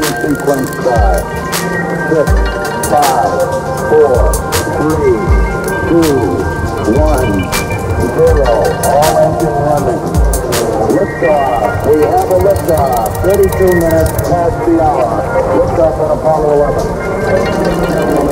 sequence start. Six, five, four, three, two, one, zero. All engine running. Liftoff. We have a liftoff. 32 minutes past the hour. Liftoff on Apollo 11.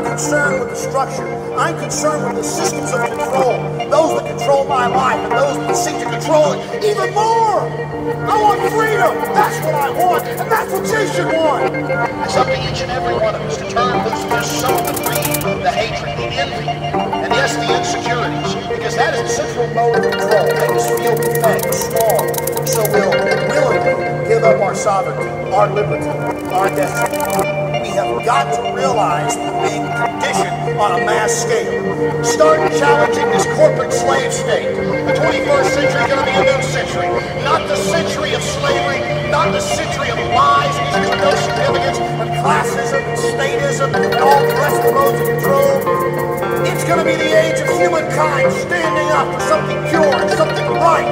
I'm concerned with the structure. I'm concerned with the systems of control. Those that control my life and those that seek to control it even more. I want freedom. That's what I want. And that's what you should want. It's up to each and every one of us to turn loose just some of the greed, the hatred, the envy, and yes, the insecurities. Because that is the central mode of control. Make us feel pathetic, small. So we'll willingly give up our sovereignty, our liberty, our destiny have got to realize we're being conditioned on a mass scale. Start challenging this corporate slave state. The 21st century is going to be a new century. Not the century of slavery, not the century of lies and no significance and classism statism and all the rest of the modes of control. To be the age of humankind standing up for something pure and something right.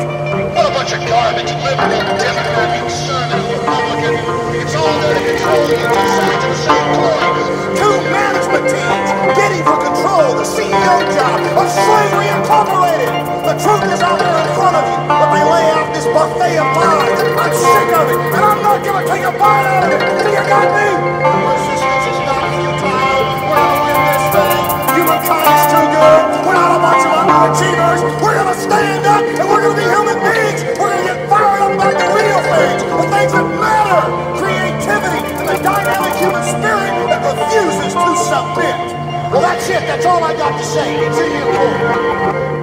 What a bunch of garbage, liberal, Democrat, conservative, Republican. It's all there to control you two sides of the same Two management teams getting for control the CEO job of Slavery Incorporated. The truth is out there in front of you, but they lay out this buffet of lies. I'm sick of it, and I'm not to take a bite out of it. Do you got me? A bunch. We're going to stand up, and we're going to be human beings. We're going to get fired up about the real things, the things that matter. Creativity and the dynamic human spirit that refuses to submit. Well, that's it. That's all I got to say. It's court.